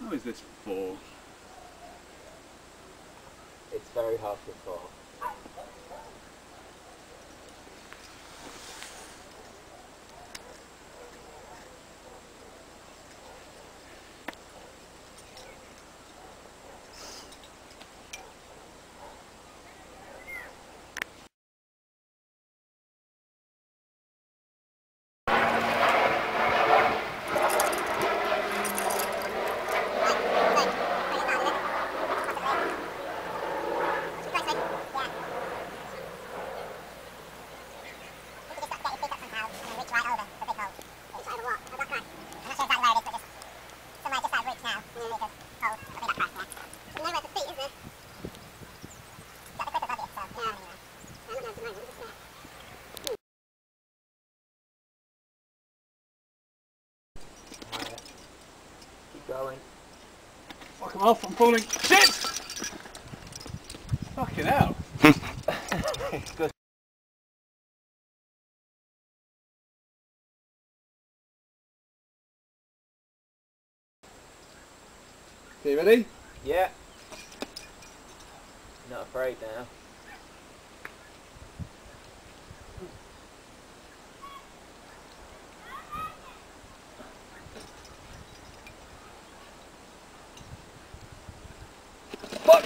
How is this for? It's very hard to fall. Going. Fuck him off, I'm falling. Shit! Fucking hell. Good. Okay, ready? Yeah. Not afraid now. Fuck!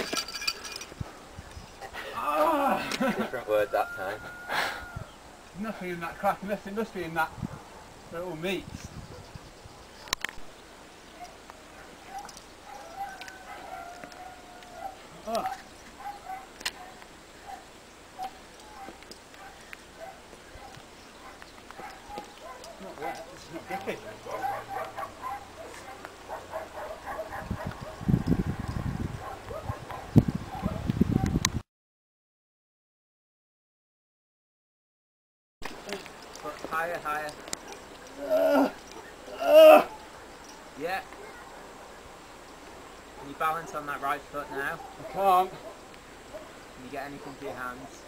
Ah! Different word that time. Nothing in that crack it must be in that all meets. Oh. Not wet, it's not grippy. Higher, higher. Yeah. Can you balance on that right foot now? I can't. Can you get anything to your hands?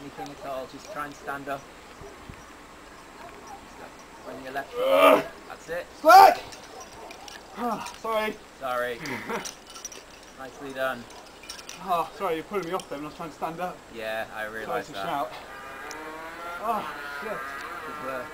Anything at all? Just try and stand up. On your left foot. That's it. Slack! Oh, sorry. Sorry. Nicely done. Oh, sorry, you're pulling me off there when I was trying to stand up. Yeah, I Sorry realise to that. shout. Oh, shit. Uh,